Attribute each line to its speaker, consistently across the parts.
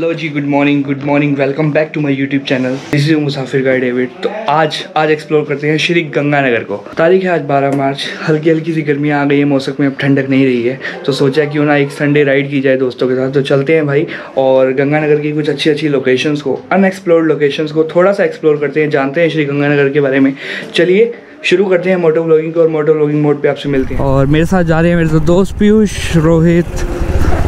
Speaker 1: Hello ji good morning good morning welcome back to my YouTube channel this is Musafir guide David तो आज आज explore करते हैं श्री गंगानगर को। तारीख है आज 12 मार्च। हल्की हल्की सी गर्मियाँ आ गई है, मौसम में अब ठंडक नहीं रही है। तो सोचा क्यों ना एक संडे राइड की जाए दोस्तों के साथ। तो चलते हैं भाई और गंगानगर की कुछ अच्छी अच्छी लोकेशन को अनएक्सप्लोर्ड लोकेशन को थोड़ा सा एक्सप्लोर करते हैं, जानते हैं श्री गंगानगर के बारे में। चलिए शुरू करते हैं मोटो ब्लॉगिंग को और मोटो ब्लॉगिंग मोड पे आपसे मिलते हैं। और मेरे साथ जा रहे हैं मेरे दोस्त पीयूष, रोहित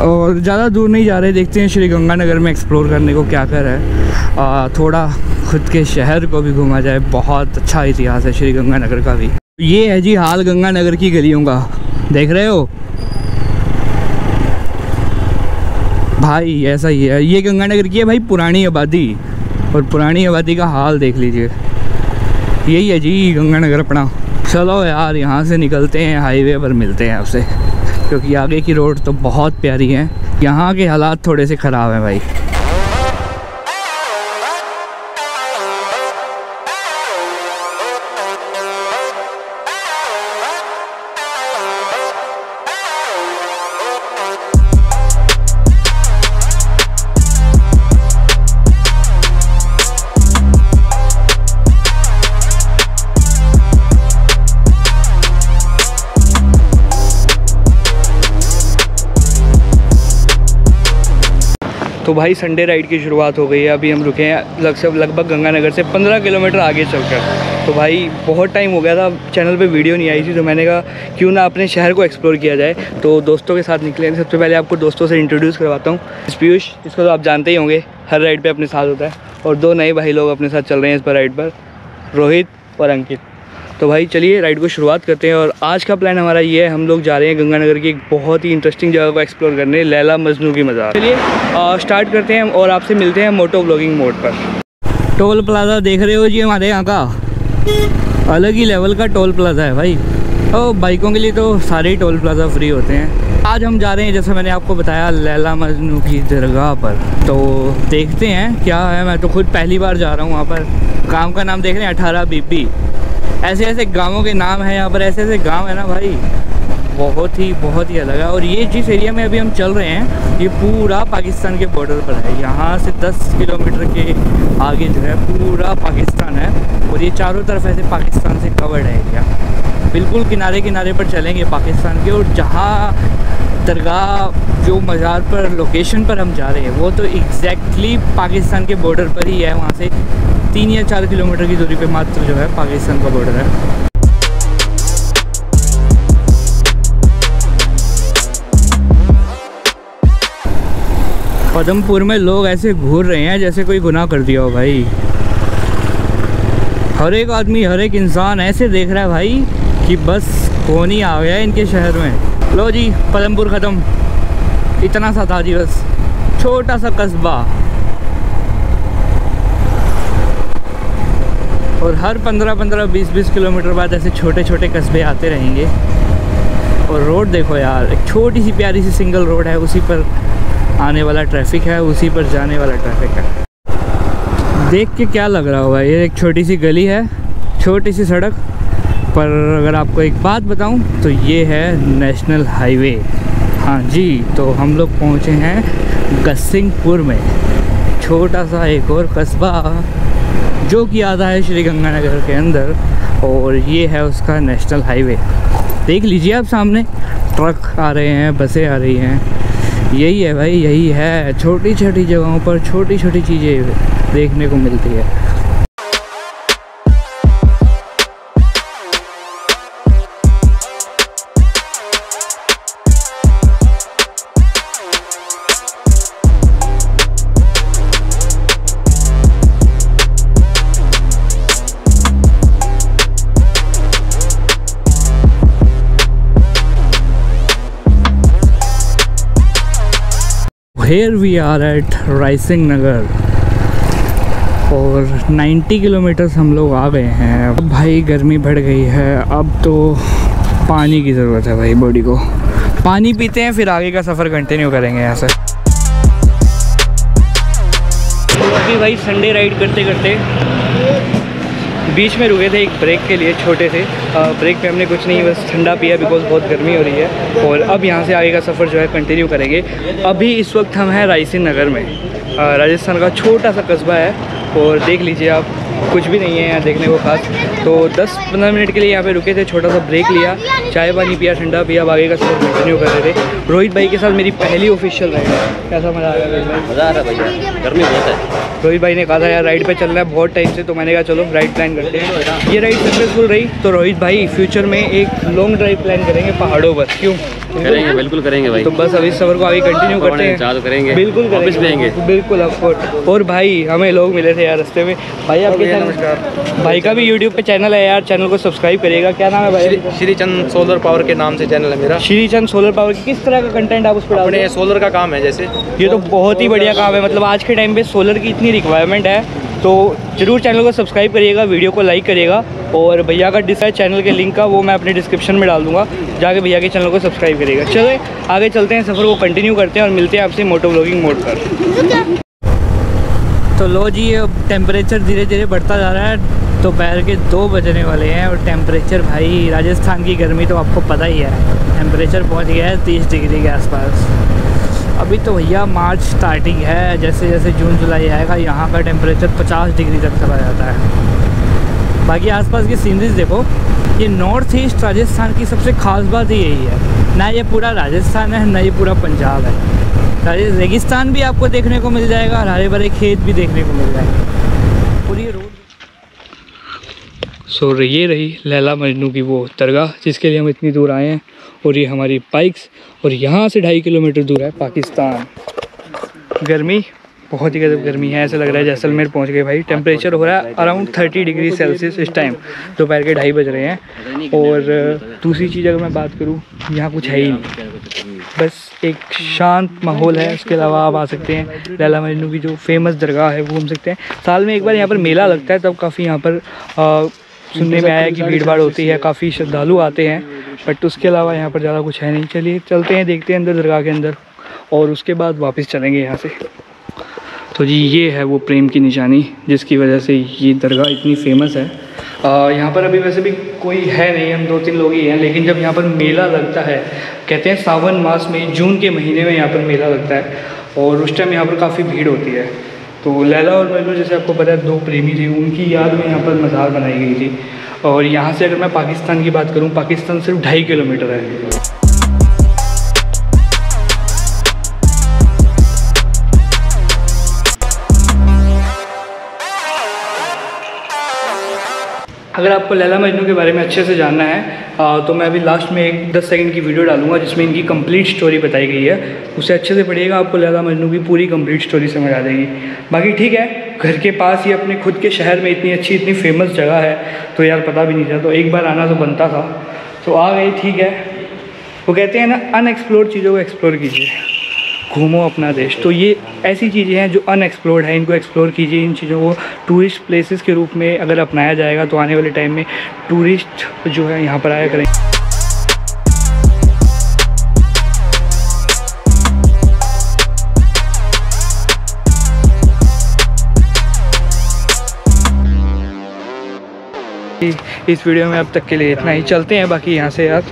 Speaker 1: और ज़्यादा दूर नहीं जा रहे, देखते हैं श्री गंगानगर में एक्सप्लोर करने को क्या कर है। थोड़ा खुद के शहर को भी घूमा जाए, बहुत अच्छा इतिहास है श्री गंगानगर का भी। ये है जी हाल गंगानगर की गलियों का। देख रहे हो? भाई, ऐसा ही है। ये गंगानगर की है भाई, पुरानी आबादी। और पुरानी आबादी का हाल देख लीजिए। यही है जी गंगानगर अपना। चलो यार, यहाँ से निकलते हैं हाईवे पर मिलते हैं आपसे क्योंकि आगे की रोड तो बहुत प्यारी है। यहाँ के हालात थोड़े से ख़राब हैं भाई। तो भाई संडे राइड की शुरुआत हो गई है। अभी हम रुके हैं लगभग लगभग गंगानगर से 15 किलोमीटर आगे चलकर। तो भाई बहुत टाइम हो गया था चैनल पे वीडियो नहीं आई थी तो मैंने कहा, क्यों ना अपने शहर को एक्सप्लोर किया जाए? तो दोस्तों के साथ निकले सबसे पहले आपको दोस्तों से इंट्रोड्यूस करवाता हूँ। इस पीयूष, इसको तो आप जानते ही होंगे, हर राइड पर अपने साथ होता है। और दो नए भाई लोग अपने साथ चल रहे हैं इस पर राइड पर, रोहित और अंकित। तो भाई चलिए राइड को शुरुआत करते हैं और आज का प्लान हमारा ये है, हम लोग जा रहे हैं गंगानगर की एक बहुत ही इंटरेस्टिंग जगह को एक्सप्लोर करने, लैला मजनू की मज़ार। चलिए स्टार्ट करते हैं और आपसे मिलते हैं मोटो ब्लॉगिंग मोड पर। टोल प्लाजा देख रहे हो जी हमारे यहाँ का? अलग ही लेवल का टोल प्लाजा है भाई। और बाइकों के लिए तो सारे ही टोल प्लाजा फ्री होते हैं। आज हम जा रहे हैं, जैसे मैंने आपको बताया, लैला मजनू की दरगाह पर। तो देखते हैं क्या है, मैं तो खुद पहली बार जा रहा हूँ वहाँ पर। काम का नाम देख रहे हैं, अठारह बीबी। ऐसे ऐसे गाँवों के नाम हैं यहाँ पर, ऐसे ऐसे गाँव है ना भाई। बहुत ही बहुत ही अलग है। और ये जिस एरिया में अभी हम चल रहे हैं, ये पूरा पाकिस्तान के बॉर्डर पर है। यहाँ से 10 किलोमीटर के आगे जो है, पूरा पाकिस्तान है। और ये चारों तरफ़ ऐसे पाकिस्तान से कवर्ड है एरिया बिल्कुल किनारे किनारे पर चलेंगे पाकिस्तान के। और जहाँ दरगाह जो मज़ार पर लोकेशन पर हम जा रहे हैं, वो तो एग्जैक्टली पाकिस्तान के बॉर्डर पर ही है, वहाँ से तीन या चार किलोमीटर की दूरी पे मात्र जो है पाकिस्तान का बॉर्डर है। पदमपुर में लोग ऐसे घूर रहे हैं जैसे कोई गुनाह कर दिया हो भाई। हर एक आदमी, हर एक इंसान ऐसे देख रहा है भाई कि बस कौन ही आ गया इनके शहर में। लो जी पदमपुर ख़त्म। इतना सा था जी बस। छोटा सा कस्बा। और हर 15-15 20-20 किलोमीटर बाद ऐसे छोटे छोटे कस्बे आते रहेंगे। और रोड देखो यार, एक छोटी सी प्यारी सी सिंगल रोड है, उसी पर आने वाला ट्रैफ़िक है, उसी पर जाने वाला ट्रैफ़िक है। देख के क्या लग रहा होगा, ये एक छोटी सी गली है, छोटी सी सड़क पर अगर आपको एक बात बताऊँ तो ये है नेशनल हाईवे हाँ जी तो हम लोग पहुँचे हैं गसिंगपुर में। छोटा सा एक और कस्बा, जो कि आता है श्री गंगानगर के अंदर, और ये है उसका नेशनल हाईवे देख लीजिए आप सामने, ट्रक आ रहे हैं, बसें आ रही हैं। यही है भाई, यही है। छोटी छोटी जगहों पर छोटी छोटी चीज़ें देखने को मिलती है। Here we are at Raisinghnagar और 90 किलोमीटर हम लोग आ गए हैं। अब भाई गर्मी बढ़ गई है। अब तो पानी की ज़रूरत है भाई बॉडी को। पानी पीते हैं, फिर आगे का सफ़र कंटिन्यू करेंगे यहाँ से। अभी भाई संडे राइड करते करते बीच में रुके थे एक ब्रेक के लिए, छोटे से ब्रेक पे हमने कुछ नहीं, बस ठंडा पिया बिकॉज़ बहुत गर्मी हो रही है। और अब यहाँ से आगे का सफ़र जो है कंटिन्यू करेंगे। अभी इस वक्त हम हैं रायसेन नगर में। राजस्थान का छोटा सा कस्बा है। और देख लीजिए आप, कुछ भी नहीं है यहाँ देखने को खास। तो 10-15 मिनट के लिए यहाँ पे रुके थे, छोटा सा ब्रेक लिया। चाय पानी पिया, ठंडा पिया आगे का सफ़र कंटिन्यू कर रहे थे। रोहित भाई के साथ मेरी पहली ऑफिशियल राइड है। कैसा मज़ा आ रहा है
Speaker 2: मज़ा आ रहा है भैया। गर्मी बहुत है।
Speaker 1: रोहित भाई ने कहा था, यार राइड पे रहा है, बहुत टाइम से। तो मैंने कहा, चलो राइड प्लान करते हैं। ये राइड सक्सेसफुल रही। तो रोहित भाई फ्यूचर में एक लॉन्ग ड्राइव प्लान करेंगे पहाड़ों पर। क्यों?
Speaker 2: करेंगे बिल्कुल करेंगे भाई।
Speaker 1: तो बस अभी सफ़र को आगे कंटिन्यू करते हैं।
Speaker 2: चालू करेंगे।
Speaker 1: बिल्कुल
Speaker 2: वापस आएँगे।
Speaker 1: बिल्कुल अफकोर्स और भाई हमें लोग मिले थे यार रास्ते में। भाई आपके नमस्कार। भाई का भी यूट्यूब पे चैनल है यार। चैनल को सब्सक्राइब करिएगा। क्या नाम है भाई?
Speaker 3: श्री चंद सोलर पावर के नाम से चैनल है मेरा।
Speaker 1: श्री चंद सोलर पावर की किस तरह का कंटेंट आप उस पर
Speaker 3: अपने सोलर का काम है जैसे।
Speaker 1: ये तो बहुत ही बढ़िया काम है। मतलब आज के टाइम पे सोलर की इतनी रिक्वायरमेंट है। तो ज़रूर चैनल को सब्सक्राइब करिएगा वीडियो को लाइक करिएगा। और भैया का डिसाइड चैनल के लिंक का वो मैं अपने डिस्क्रिप्शन में डाल दूँगा, जाके भैया के चैनल को सब्सक्राइब करिएगा। चलो, आगे चलते हैं सफ़र को कंटिन्यू करते हैं और मिलते हैं आपसे मोटो ब्लॉगिंग मोड पर। तो लो जी, अब टेम्परेचर धीरे धीरे बढ़ता जा रहा है, दोपहर के दो बजने वाले हैं और टेम्परेचर भाई, राजस्थान की गर्मी तो आपको पता ही है। टेम्परेचर पहुँच गया है तीस डिग्री के आसपास। अभी तो भैया मार्च स्टार्टिंग है जैसे जैसे जून जुलाई आएगा, यहाँ का टेम्परेचर 50 डिग्री तक चला जाता है। बाकी आसपास की सीनरीज देखो, ये नॉर्थ ईस्ट राजस्थान की सबसे ख़ास बात ही यही है। ना ये पूरा राजस्थान है, ना ये पूरा पंजाब है। रेगिस्तान भी आपको देखने को मिल जाएगा और हरे भरे खेत भी देखने को मिल जाएँगे। पूरी रोड सो ये रही लैला मजनू की वो दरगाह, जिसके लिए हम इतनी दूर आए हैं। और ये हमारी बाइक्स और यहाँ से ढाई किलोमीटर दूर है पाकिस्तान। गर्मी बहुत ही गजब गर्मी है ऐसा लग रहा है जैसलमेर पहुँच गए भाई। टेम्परेचर हो रहा है अराउंड थर्टी डिग्री सेल्सियस इस टाइम दोपहर के ढाई बज रहे हैं। और दूसरी चीज़ अगर मैं बात करूँ यहाँ कुछ है ही नहीं। बस एक शांत माहौल है उसके अलावा आप आ सकते हैं लैला मजनू की जो फ़ेमस दरगाह है वो घूम सकते हैं। साल में एक बार यहाँ पर मेला लगता है तब काफ़ी यहाँ पर आ, सुनने में आया कि भीड़ भाड़ होती है काफ़ी श्रद्धालु आते हैं। बट उसके अलावा यहाँ पर ज़्यादा कुछ है नहीं। चलिए चलते हैं देखते हैं अंदर दरगाह के अंदर और उसके बाद वापस चलेंगे यहाँ से। तो जी, ये है वो प्रेम की निशानी, जिसकी वजह से ये दरगाह इतनी फ़ेमस है। यहाँ पर अभी वैसे भी कोई है नहीं, हम दो तीन लोग ही हैं, लेकिन जब यहाँ पर मेला लगता है, कहते हैं सावन मास में, जून के महीने में यहाँ पर मेला लगता है, और उस टाइम यहाँ पर काफ़ी भीड़ होती है। तो लैला और मजनू जैसे आपको पता है, दो प्रेमी थे, उनकी याद में यहाँ पर मज़ार बनाई गई थी। और यहाँ से अगर मैं पाकिस्तान की बात करूँ, पाकिस्तान सिर्फ़ ढाई किलोमीटर है। अगर आपको लैला मजनू के बारे में अच्छे से जानना है आ, तो मैं अभी लास्ट में एक दस सेकंड की वीडियो डालूँगा जिसमें इनकी कंप्लीट स्टोरी बताई गई है। उसे अच्छे से पढ़िएगा आपको लैला मजनू की पूरी कंप्लीट स्टोरी समझ आ जाएगी बाकी ठीक है घर के पास ही अपने खुद के शहर में इतनी अच्छी इतनी फ़ेमस जगह है तो यार पता भी नहीं था तो एक बार आना तो बनता था। तो आ गई ठीक है। वो कहते हैं ना अनएक्सप्लोर चीज़ों को एक्सप्लोर कीजिए। घूमो अपना देश। तो ये ऐसी चीज़ें हैं जो अनएक्सप्लोर्ड है, इनको एक्सप्लोर कीजिए इन चीज़ों को। टूरिस्ट प्लेसेस के रूप में अगर अपनाया जाएगा तो आने वाले टाइम में टूरिस्ट जो है यहाँ पर आया करेंगे। इस वीडियो में अब तक के लिए इतना ही। चलते हैं बाकी यहाँ से यार।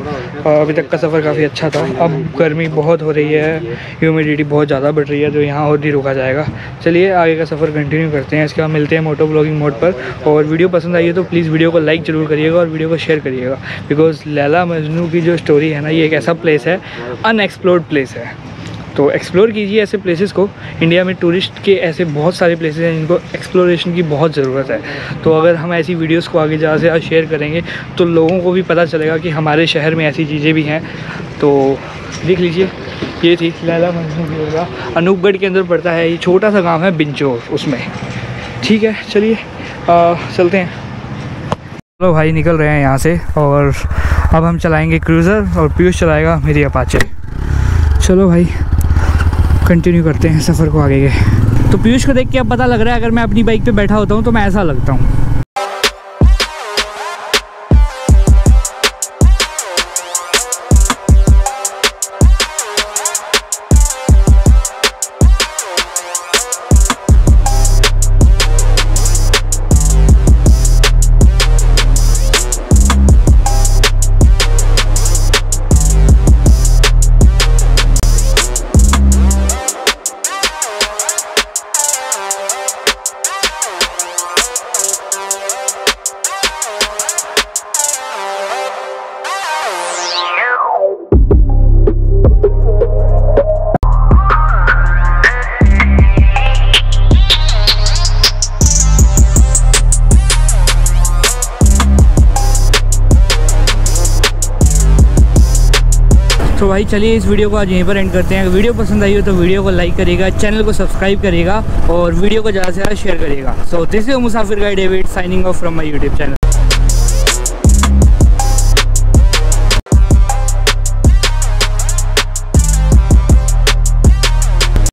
Speaker 1: अभी तक का सफ़र काफ़ी अच्छा था। अब गर्मी बहुत हो रही है। ह्यूमिडिटी बहुत ज़्यादा बढ़ रही है, जो यहाँ और नहीं रोका जाएगा। चलिए, आगे का सफ़र कंटिन्यू करते हैं। इसके बाद मिलते हैं मोटो ब्लॉगिंग मोड पर। और वीडियो पसंद आई है तो प्लीज़ वीडियो को लाइक ज़रूर करिएगा और वीडियो को शेयर करिएगा। बिकॉज़ लैला मजनू की जो स्टोरी है ना, ये एक ऐसा प्लेस है। अनएक्सप्लोर्ड प्लेस है। तो एक्सप्लोर कीजिए ऐसे प्लेसेस को। इंडिया में टूरिस्ट के ऐसे बहुत सारे प्लेसेस हैं जिनको एक्सप्लोरेशन की बहुत ज़रूरत है। तो अगर हम ऐसी वीडियोस को आगे ज़्यादा से ज़्यादा शेयर करेंगे तो लोगों को भी पता चलेगा कि हमारे शहर में ऐसी चीज़ें भी हैं। तो देख लीजिए, ये थी लैला की जगह अनूपगढ़ के अंदर पड़ता है, ये छोटा सा गाँव है बिंचोर उसमें। ठीक है, चलिए चलते हैं। चलो भाई, निकल रहे हैं यहाँ से, और अब हम चलाएँगे क्रूज़र और पीयूष चलाएगा मेरी अपाचे चलो भाई। कंटिन्यू करते हैं सफ़र को आगे के। तो पीयूष को देख के अब पता लग रहा है, अगर मैं अपनी बाइक पे बैठा होता हूँ तो मैं ऐसा लगता हूँ। तो भाई चलिए इस वीडियो को आज यहीं पर एंड करते हैं। अगर वीडियो पसंद आई हो तो वीडियो को लाइक करेगा चैनल को सब्सक्राइब करेगा और वीडियो को ज़्यादा से ज़्यादा शेयर करेगा so this is Musafir guide David signing off from my YouTube channel